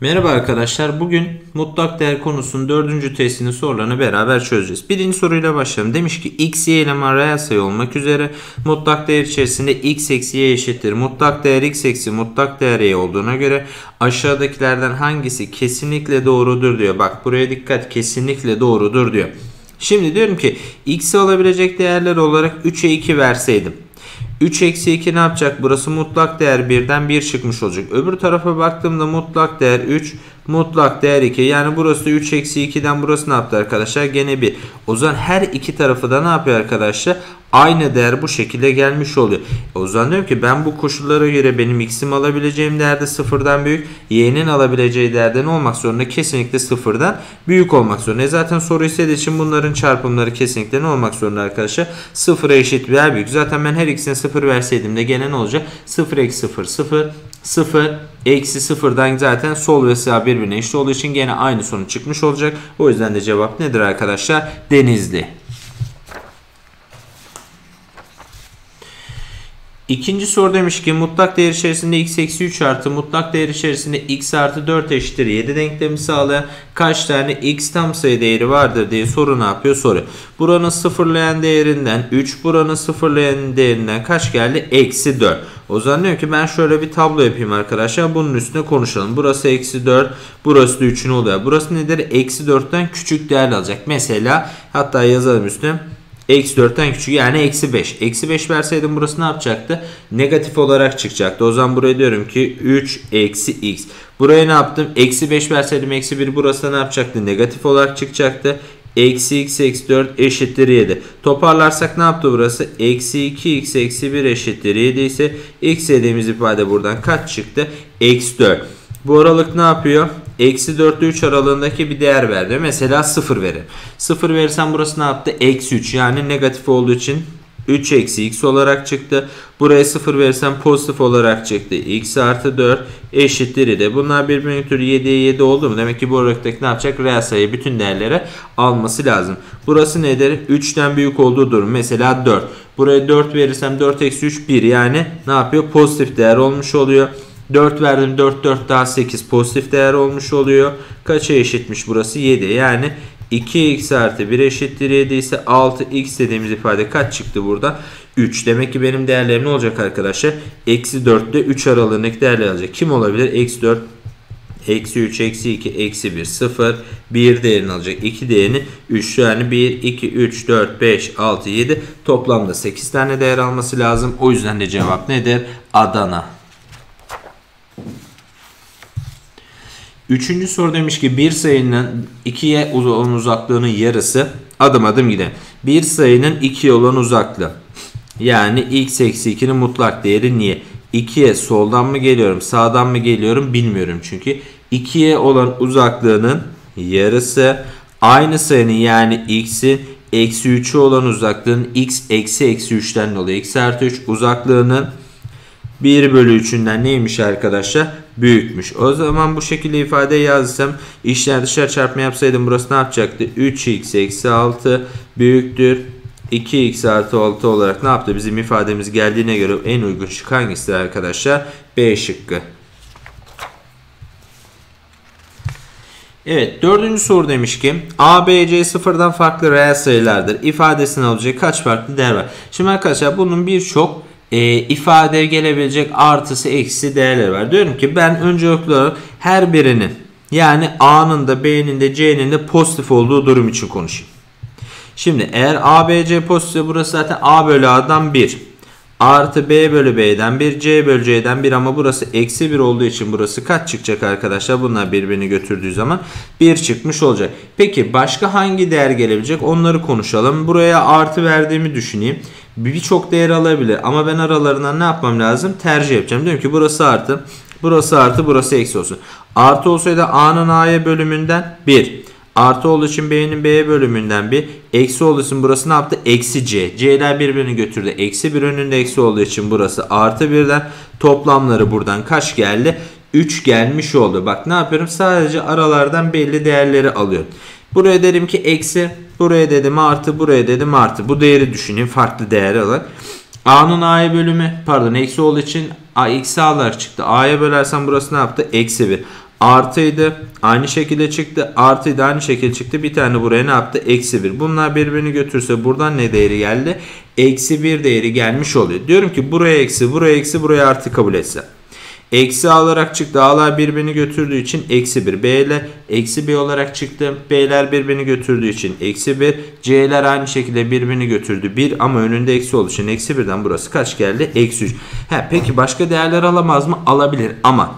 Merhaba arkadaşlar. Bugün mutlak değer konusunun dördüncü testinin sorularını beraber çözeceğiz. Birinci soruyla başlayalım. Demiş ki x, y eleman reel sayı olmak üzere mutlak değer içerisinde x eksi y eşittir. Mutlak değer x eksi mutlak değer y olduğuna göre aşağıdakilerden hangisi kesinlikle doğrudur diyor. Bak buraya dikkat kesinlikle doğrudur diyor. Şimdi diyorum ki x'i alabilecek değerler olarak 3'e 2 verseydim. 3 eksi 2 ne yapacak? Burası mutlak değer 1'den 1 çıkmış olacak. Öbür tarafa baktığımda mutlak değer 3, mutlak değer 2. Yani burası 3 eksi 2'den burası ne yaptı arkadaşlar? Gene 1. O zaman her iki tarafı da ne yapıyor arkadaşlar? Aynı değer bu şekilde gelmiş oluyor. O zaman diyorum ki ben bu koşullara göre benim x'im alabileceğim değerde sıfırdan büyük. Y'nin alabileceği değerde ne olmak zorunda? Kesinlikle sıfırdan büyük olmak zorunda. E zaten soru istediği için bunların çarpımları kesinlikle ne olmak zorunda arkadaşlar? Sıfıra eşit veya büyük. Zaten ben her ikisine sıfır verseydim de gene ne olacak? Sıfır eksi sıfır sıfır. 0 eksi 0'dan zaten sol ve sağ birbirine eşit olduğu için gene aynı sonuç çıkmış olacak. O yüzden de cevap nedir arkadaşlar? Denizli. İkinci soru demiş ki mutlak değer içerisinde x eksi 3 artı mutlak değer içerisinde x artı 4 eşittir 7 denklemi sağlayan kaç tane x tam sayı değeri vardır diye soru ne yapıyor soru. Buranın sıfırlayan değerinden 3 buranın sıfırlayan değerinden kaç geldi? Eksi 4. O zaman diyor ki ben şöyle bir tablo yapayım arkadaşlar. Bunun üstüne konuşalım. Burası eksi 4. Burası da 3'ün oluyor. Burası nedir? Eksi 4'ten küçük değer alacak. Mesela hatta yazalım üstüne. Eksi 4'ten küçük yani eksi 5. Eksi 5 verseydim burası ne yapacaktı? Negatif olarak çıkacaktı. O zaman buraya diyorum ki 3 eksi x. Buraya ne yaptım? Eksi 5 verseydim eksi 1 burası da ne yapacaktı? Negatif olarak çıkacaktı. Eksi x eksi 4 eşittir 7. Toparlarsak ne yaptı burası? Eksi 2x eksi 1 eşittir 7 ise x dediğimiz ifade buradan kaç çıktı? Eksi 4. Bu aralık ne yapıyor? Eksi 4 ile 3 aralığındaki bir değer verdi. Mesela 0 verir. 0 verirsen burası ne yaptı? Eksi 3 yani negatif olduğu için 3 eksi x olarak çıktı. Buraya 0 verirsem pozitif olarak çıktı. x artı 4 eşittir de. Bunlar birbirine götürü 7'ye 7 oldu mu? Demek ki bu aralıktaki ne yapacak? Reel sayı bütün değerlere alması lazım. Burası nedir? 3'ten büyük olduğu durum. Mesela 4. Buraya 4 verirsem 4 eksi 3 1 yani ne yapıyor? Pozitif değer olmuş oluyor. 4 verdim 4 4 daha 8 pozitif değer olmuş oluyor. Kaça eşitmiş burası? 7. Yani 2x artı 1 eşittir 7 ise 6x dediğimiz ifade kaç çıktı burada? 3. Demek ki benim değerlerim ne olacak arkadaşlar? Eksi 4 ile 3 aralığındaki değerler alacak. Kim olabilir? Eksi 4, eksi 3, eksi 2, eksi 1, 0, 1 değerini alacak. 2 değerini 3 yani 1, 2, 3, 4, 5, 6, 7 toplamda 8 tane değer alması lazım. O yüzden de cevap nedir? Adana. Üçüncü soru demiş ki bir sayının 2'ye olan uzaklığının yarısı adım adım gidelim. Bir sayının 2'ye olan uzaklığı. Yani x eksi 2'nin mutlak değeri niye? 2'ye soldan mı geliyorum sağdan mı geliyorum bilmiyorum çünkü. 2'ye olan uzaklığının yarısı aynı sayının yani x'in eksi 3'ü olan uzaklığın x eksi eksi 3'ten dolayı x artı 3 uzaklığının 1 bölü 3'ünden neymiş arkadaşlar? Büyükmüş. O zaman bu şekilde ifade yazsam işler dışarı çarpma yapsaydım burası ne yapacaktı? 3x eksi 6 büyüktür. 2x artı 6 olarak ne yaptı? Bizim ifademiz geldiğine göre en uygun şık hangisidir arkadaşlar? B şıkkı. Evet dördüncü soru demiş ki A, B, C sıfırdan farklı reel sayılardır. İfadesini alacak kaç farklı değer var? Şimdi arkadaşlar bunun birçok e, ifade gelebilecek artısı eksi değerler var. Diyorum ki ben öncelikli olarak her birinin yani A'nın da B'nin de C'nin de pozitif olduğu durum için konuşayım. Şimdi eğer A, B, C pozitifse burası zaten A bölü A'dan 1. Artı B bölü B'den 1, C bölü C'den 1 ama burası eksi 1 olduğu için burası kaç çıkacak arkadaşlar? Bunlar birbirini götürdüğü zaman 1 çıkmış olacak. Peki başka hangi değer gelebilecek? Onları konuşalım. Buraya artı verdiğimi düşüneyim birçok değer alabilir. Ama ben aralarından ne yapmam lazım? Tercih yapacağım. Diyorum ki burası artı, burası artı, burası eksi olsun. Artı olsaydı A'nın A'ya bölümünden 1. Artı olduğu için B'nin B'ye bölümünden 1. Eksi olduğu için burası ne yaptı? Eksi C. C'ler birbirini götürdü. Eksi bir önünde eksi olduğu için burası artı 1'den. Toplamları buradan kaç geldi? 3 gelmiş oldu. Bak ne yapıyorum? Sadece aralardan belli değerleri alıyorum. Buraya dedim ki eksi. Buraya dedim artı. Buraya dedim artı. Bu değeri düşüneyim. Farklı değer olarak. A'nın A'ya bölümü pardon eksi olduğu için A eksi A'lar çıktı. A'ya bölersem burası ne yaptı? Eksi 1. Artıydı. Aynı şekilde çıktı. Artıydı aynı şekilde çıktı. Bir tane buraya ne yaptı? Eksi 1. Bunlar birbirini götürse buradan ne değeri geldi? Eksi 1 değeri gelmiş oluyor. Diyorum ki buraya eksi, buraya eksi, buraya artı kabul etse. Eksi A olarak çıktı. A'lar birbirini götürdüğü için eksi 1. B ile eksi B olarak çıktı. B'ler birbirini götürdüğü için eksi 1. C'ler aynı şekilde birbirini götürdü. 1 ama önünde eksi olduğu için eksi 1'den burası kaç geldi? Eksi 3. He, peki başka değerler alamaz mı? Alabilir ama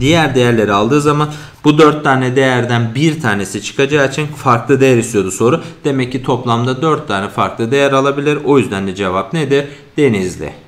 diğer değerleri aldığı zaman bu 4 tane değerden bir tanesi çıkacağı için farklı değer istiyordu soru. Demek ki toplamda 4 tane farklı değer alabilir. O yüzden de cevap nedir? Denizli.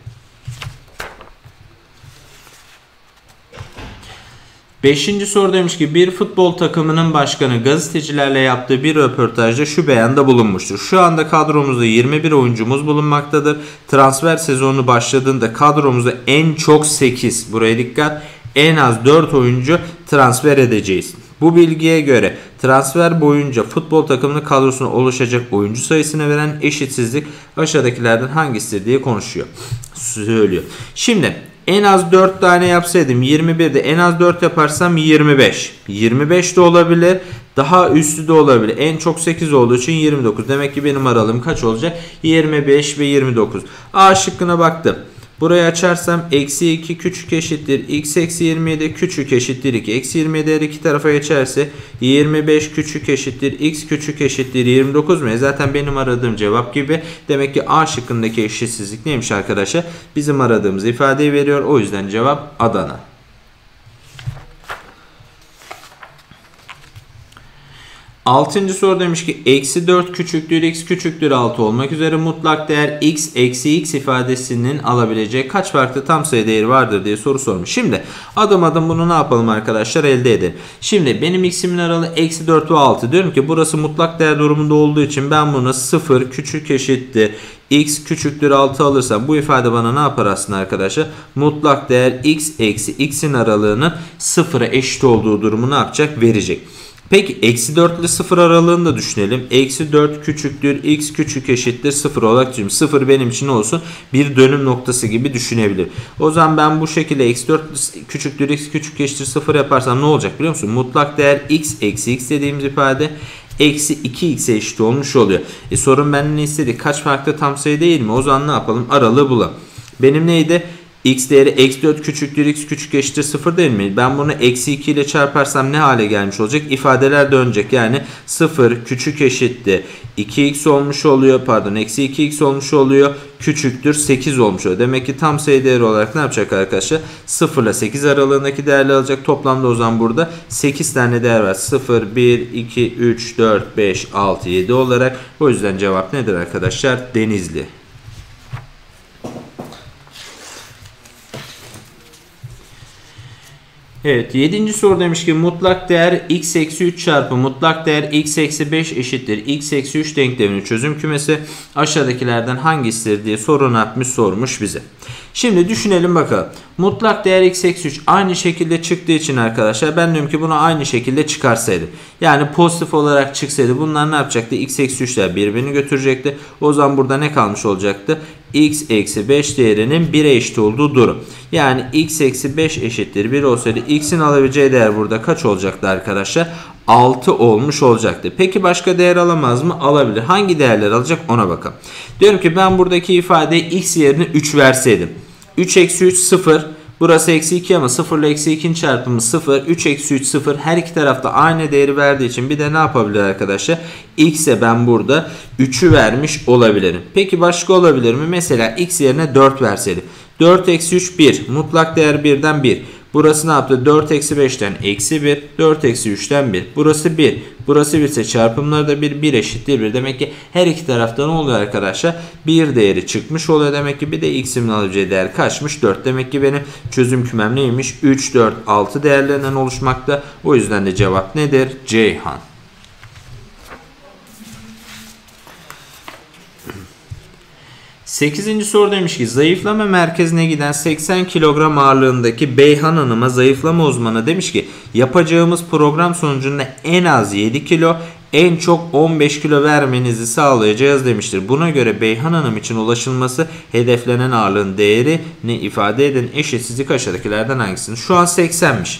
Beşinci soru demiş ki bir futbol takımının başkanı gazetecilerle yaptığı bir röportajda şu beyanda bulunmuştur. Şu anda kadromuzda 21 oyuncumuz bulunmaktadır. Transfer sezonu başladığında kadromuzda en çok 8 buraya dikkat en az 4 oyuncu transfer edeceğiz. Bu bilgiye göre transfer boyunca futbol takımının kadrosuna oluşacak oyuncu sayısını veren eşitsizlik aşağıdakilerden hangisidir diye konuşuyor. Söylüyor. Şimdi en az 4 tane yapsaydım 21'de en az 4 yaparsam 25. 25 de olabilir. Daha üstü de olabilir. En çok 8 olduğu için 29. Demek ki benim aralığım kaç olacak? 25 ve 29. A şıkkına baktım. Burayı açarsam eksi 2 küçük eşittir. x eksi 27 küçük eşittir 2. Eksi 27 her iki tarafa geçerse 25 küçük eşittir. x küçük eşittir 29 mu? E zaten benim aradığım cevap gibi. Demek ki A şıkkındaki eşitsizlik neymiş arkadaşlar? Bizim aradığımız ifadeyi veriyor. O yüzden cevap Adana. Altıncı soru demiş ki eksi 4 küçüktür x küçüktür 6 olmak üzere mutlak değer x eksi x ifadesinin alabileceği kaç farklı tam sayı değeri vardır diye soru sormuş. Şimdi adım adım bunu ne yapalım arkadaşlar elde edelim. Şimdi benim x'imin aralığı eksi 4 ve 6 diyorum ki burası mutlak değer durumunda olduğu için ben bunu 0 küçük eşittir x küçüktür 6 alırsam bu ifade bana ne yapar aslında arkadaşlar? Mutlak değer x eksi x'in aralığının 0'a eşit olduğu durumu ne yapacak? Verecek. Peki eksi 4 ile 0 aralığını da düşünelim. Eksi 4 küçüktür x küçük eşittir 0 olarak düşünüyorum. 0 benim için olsun bir dönüm noktası gibi düşünebilir. O zaman ben bu şekilde eksi 4 küçüktür x küçük eşittir 0 yaparsam ne olacak biliyor musun? Mutlak değer x eksi x dediğimiz ifade eksi 2x'e eşit olmuş oluyor. E sorun benden istedi? Kaç farklı tam sayı değil mi? O zaman ne yapalım? Aralığı bulalım. Benim neydi? X değeri eksi 4 küçüktür x küçük eşittir 0 değil mi? Ben bunu eksi 2 ile çarparsam ne hale gelmiş olacak? İfadeler dönecek. Yani 0 küçük eşittir 2x olmuş oluyor. Pardon eksi 2x olmuş oluyor. Küçüktür 8 olmuş oluyor. Demek ki tam sayı değeri olarak ne yapacak arkadaşlar? 0 ile 8 aralığındaki değerli alacak. Toplamda o zaman burada 8 tane değer var. 0, 1, 2, 3, 4, 5, 6, 7 olarak. O yüzden cevap nedir arkadaşlar? Denizli. Evet 7. soru demiş ki mutlak değer x eksi 3 çarpı mutlak değer x eksi 5 eşittir. x eksi 3 denkleminin çözüm kümesi aşağıdakilerden hangisidir diye sorun atmış sormuş bize. Şimdi düşünelim bakalım. Mutlak değer x eksi 3 aynı şekilde çıktığı için arkadaşlar ben diyorum ki bunu aynı şekilde çıkarsaydım. Yani pozitif olarak çıksaydı bunlar ne yapacaktı? x eksi 3'ler birbirini götürecekti. O zaman burada ne kalmış olacaktı? X eksi 5 değerinin 1'e eşit olduğu durum. Yani x eksi 5 eşittir 1 olsaydı x'in alabileceği değer burada kaç olacaktı arkadaşlar? 6 olmuş olacaktı. Peki başka değer alamaz mı? Alabilir. Hangi değerler alacak ona bakalım. Diyorum ki ben buradaki ifadeye x yerine 3 verseydim. 3 eksi 3 0. Burası eksi 2 ama 0 ile eksi 2'nin çarpımı 0. 3 eksi 3 0. Her iki tarafta aynı değeri verdiği için bir de ne yapabilir arkadaşlar? X'e ben burada 3'ü vermiş olabilirim. Peki başka olabilir mi? Mesela x yerine 4 verseydim. 4 eksi 3 1. Mutlak değer 1'den 1. Burası ne yaptı? 4 eksi 5'ten eksi 1. 4 eksi 3'ten 1. Burası 1. Burası 1 ise çarpımları da 1. 1 eşittir 1. Demek ki her iki tarafta ne oluyor arkadaşlar? 1 değeri çıkmış oluyor. Demek ki bir de x'imin alabileceği değer kaçmış? 4. Demek ki benim çözüm kümem neymiş? 3, 4, 6 değerlerinden oluşmakta. O yüzden de cevap nedir? Ceyhan. 8. soru demiş ki zayıflama merkezine giden 80 kilogram ağırlığındaki Beyhan Hanım'a zayıflama uzmanı demiş ki yapacağımız program sonucunda en az 7 kilo en çok 15 kilo vermenizi sağlayacağız demiştir. Buna göre Beyhan Hanım için ulaşılması hedeflenen ağırlığın değeri ne ifade eden eşitsizlik aşağıdakilerden hangisini? Şu an 80'miş.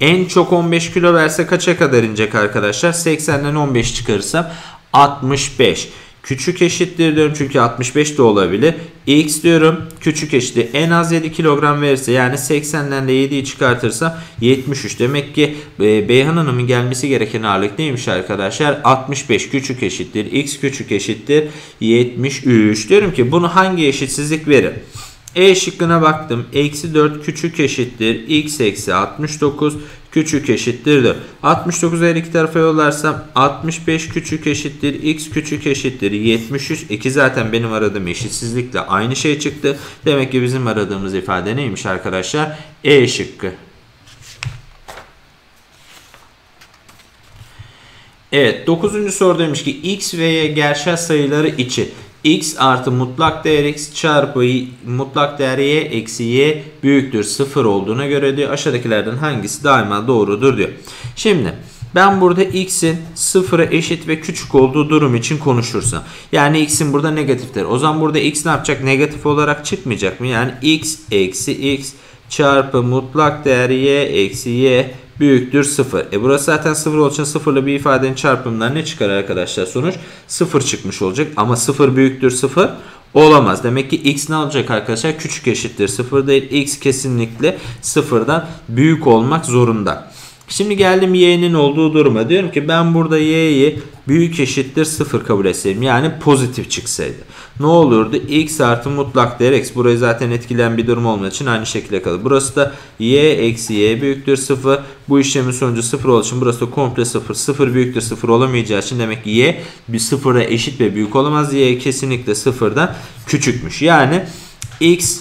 En çok 15 kilo verse kaça kadar inecek arkadaşlar? 80'den 15 çıkarırsam 65. Küçük eşittir diyorum çünkü 65 de olabilir. X diyorum küçük eşittir. En az 7 kilogram verirse yani 80'den de 7'yi çıkartırsa 73. Demek ki e, Beyhan Hanım'ın gelmesi gereken ağırlık neymiş arkadaşlar? 65 küçük eşittir. X küçük eşittir. 73. Diyorum ki bunu hangi eşitsizlik verir? E şıkkına baktım. Eksi 4 küçük eşittir. X eksi 69 küçük eşittir 4. 69 her iki tarafa yollarsam 65 küçük eşittir. X küçük eşittir. 73. 2 zaten benim aradığım eşitsizlikle aynı şey çıktı. Demek ki bizim aradığımız ifade neymiş arkadaşlar? E şıkkı. Evet 9. soru demiş ki x ve y gerçel sayıları için x artı mutlak değer x çarpı mutlak değer y eksi y büyüktür 0 olduğuna göre diyor aşağıdakilerden hangisi daima doğrudur diyor. Şimdi ben burada x'in sıfıra eşit ve küçük olduğu durum için konuşursam. Yani x'in burada negatiftir. O zaman burada x ne yapacak? Negatif olarak çıkmayacak mı? Yani x eksi x çarpı mutlak değer y eksi y büyüktür 0. E burası zaten 0 olduğu için 0 ile bir ifadenin çarpımından ne çıkar arkadaşlar sonuç? 0 çıkmış olacak ama 0 büyüktür 0 olamaz. Demek ki x ne olacak arkadaşlar? Küçük eşittir 0 değil. x kesinlikle 0'dan büyük olmak zorunda. Şimdi geldim y'nin olduğu duruma. Diyorum ki ben burada y'yi büyük eşittir 0 kabul etseydim. Yani pozitif çıksaydı. Ne olurdu? x artı mutlak değer x. Burayı zaten etkileyen bir durum olmadığı için aynı şekilde kalır. Burası da y eksi y büyüktür 0. Bu işlemin sonucu 0 olduğu için burası da komple 0. 0 büyüktür 0 olamayacağı için demek ki y bir 0'a eşit ve büyük olamaz. y kesinlikle 0'dan küçükmüş. Yani x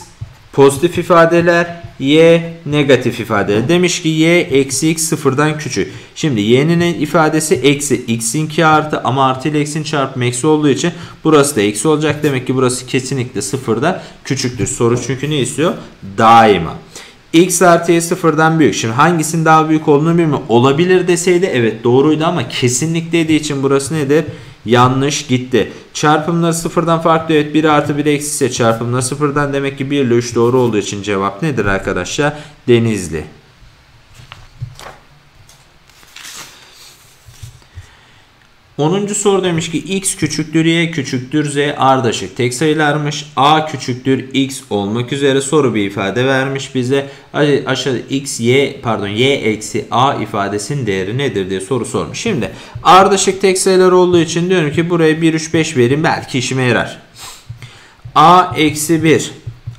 pozitif ifadeler y negatif ifade. Demiş ki y eksi x sıfırdan küçük. Şimdi y'nin ifadesi eksi x'inki artı ama artı ile x'in çarpımı eksi olduğu için burası da eksi olacak. Demek ki burası kesinlikle sıfırdan küçüktür. Soru çünkü ne istiyor? Daima. X artı y sıfırdan büyük. Şimdi hangisinin daha büyük olduğunu bilmiyorum. Olabilir deseydi evet doğruydu ama kesinlikle dediği için burası nedir? Yanlış gitti. Çarpımları sıfırdan farklı evet 1 artı 1 eksi ise çarpımları sıfırdan demek ki 1 ile 3 doğru olduğu için cevap nedir arkadaşlar? Denizli. 10. soru demiş ki x küçüktür y küçüktür z ardışık tek sayılarmış. a küçüktür x olmak üzere soru bir ifade vermiş bize. Aşağıda x y pardon y eksi a ifadesinin değeri nedir diye soru sormuş. Şimdi ardışık tek sayılar olduğu için diyorum ki buraya 1 3 5 verin belki işime yarar. a eksi 1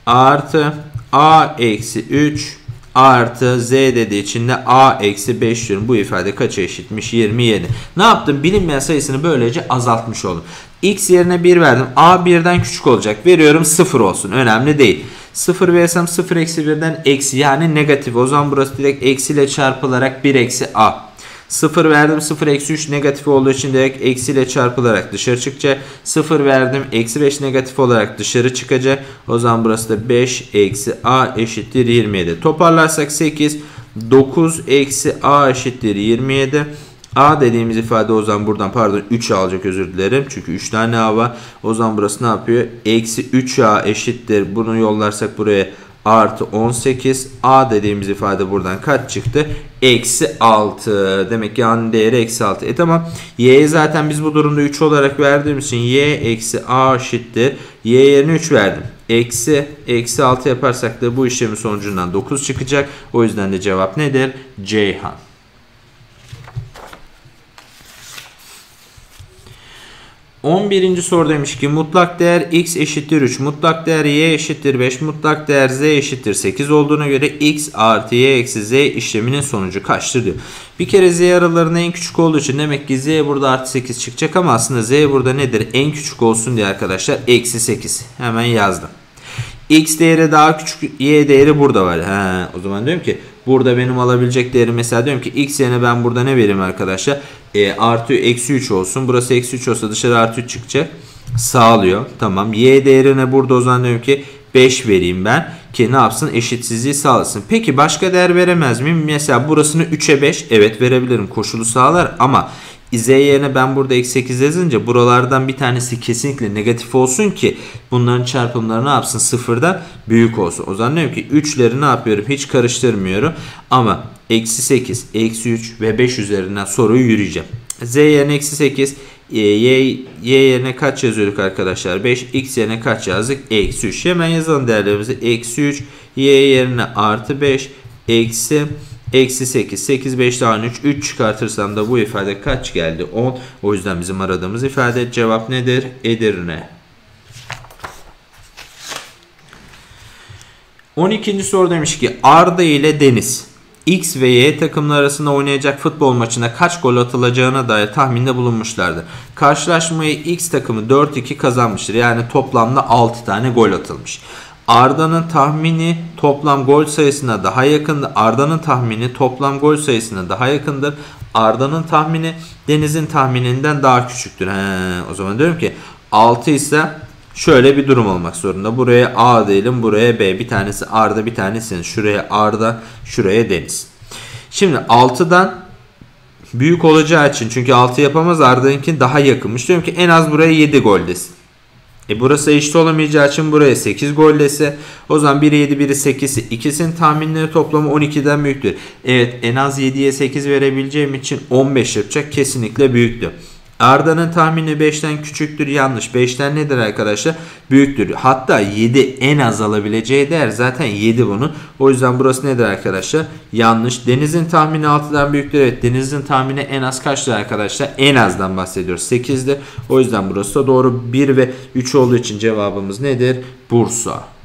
artı a eksi 3 artı z dediği için de a eksi 5 diyorum. Bu ifade kaça eşitmiş? 27. Ne yaptım? Bilinmeyen sayısını böylece azaltmış oldum. x yerine 1 verdim. a 1'den küçük olacak. Veriyorum 0 olsun. Önemli değil. 0 verirsem 0 eksi 1'den eksi yani negatif. O zaman burası direkt eksiyle çarpılarak 1 eksi a. 0 verdim 0 eksi 3 negatif olduğu için direkt eksiyle çarpılarak dışarı çıkacak. 0 verdim eksi 5 negatif olarak dışarı çıkacak. O zaman burası da 5 eksi a eşittir 27. Toparlarsak 8 9 eksi a eşittir 27. A dediğimiz ifade o zaman buradan pardon 3 alacak özür dilerim. Çünkü 3 tane A var. O zaman burası ne yapıyor? Eksi 3A eşittir. Bunu yollarsak buraya artı 18 a dediğimiz ifade buradan kaç çıktı? Eksi 6. Demek ki a'nın değeri eksi 6. E tamam. Y'ye zaten biz bu durumda 3 olarak verdiğimiz için y eksi a eşittir. Y yerine 3 verdim. Eksi eksi 6 yaparsak da bu işlemin sonucundan 9 çıkacak. O yüzden de cevap nedir? Ceyhan. 11. soru demiş ki mutlak değer x eşittir 3, mutlak değer y eşittir 5, mutlak değer z eşittir 8 olduğuna göre x artı y eksi z işleminin sonucu kaçtır diyor. Bir kere z aralarında en küçük olduğu için demek ki z burada artı 8 çıkacak ama aslında z burada nedir? En küçük olsun diye arkadaşlar eksi 8. Hemen yazdım. X değeri daha küçük, Y değeri burada var. He, o zaman diyorum ki burada benim alabilecek değerim mesela diyorum ki X yerine ben burada ne vereyim arkadaşlar? E, artı eksi 3 olsun. Burası eksi 3 olsa dışarı artı 3 çıkacak. Sağlıyor. Tamam. Y değerine burada o zaman diyorum ki 5 vereyim ben. Ki ne yapsın? Eşitsizliği sağlasın. Peki başka değer veremez miyim? Mesela burasını 3'e 5. Evet verebilirim. Koşulu sağlar ama Z yerine ben burada eksi 8 yazınca buralardan bir tanesi kesinlikle negatif olsun ki bunların çarpımları ne yapsın? Sıfırdan büyük olsun. O zaman diyorum ki 3'leri ne yapıyorum? Hiç karıştırmıyorum. Ama eksi 8, eksi 3 ve 5 üzerinden soruyu yürüyeceğim. Z yerine eksi 8, y, y, y yerine kaç yazıyorduk arkadaşlar? 5, x yerine kaç yazdık? Eksi 3. Hemen yazalım değerlerimizi. Eksi 3, y yerine artı 5, eksi Eksi 8. 8 5 daha 3. 3 çıkartırsam da bu ifade kaç geldi? 10. O yüzden bizim aradığımız ifade cevap nedir? Edirne. 12. soru demiş ki Arda ile Deniz X ve Y takımlar arasında oynayacak futbol maçında kaç gol atılacağına dair tahminde bulunmuşlardı. Karşılaşmayı X takımı 4-2 kazanmıştır. Yani toplamda 6 tane gol atılmış. Arda'nın tahmini toplam gol sayısına daha yakındır. Arda'nın tahmini toplam gol sayısına daha yakındır. Arda'nın tahmini Deniz'in tahmininden daha küçüktür. He, o zaman diyorum ki 6 ise şöyle bir durum olmak zorunda. Buraya A diyelim, buraya B. Bir tanesi Arda, bir tanesi şuraya Arda, şuraya Deniz. Şimdi 6'dan büyük olacağı için çünkü 6 yapamaz Arda'nınki daha yakınmış. Diyorum ki en az buraya 7 gol desin. E burası eşit olamayacağı için buraya 8 gol dese o zaman 1'i 7 1'i 8'i ikisinin tahminleri toplamı 12'den büyüktür. Evet en az 7'ye 8 verebileceğim için 15 yapacak kesinlikle büyüktü. Arda'nın tahmini 5'ten küçüktür yanlış. 5'ten nedir arkadaşlar? Büyüktür. Hatta 7 en az alabileceği değer zaten 7 bunu. O yüzden burası nedir arkadaşlar? Yanlış. Deniz'in tahmini 6'dan büyüktür. Evet Deniz'in tahmini en az kaçtır arkadaşlar? En azdan bahsediyoruz. 8'dir. O yüzden burası da doğru. 1 ve 3 olduğu için cevabımız nedir? Bursa.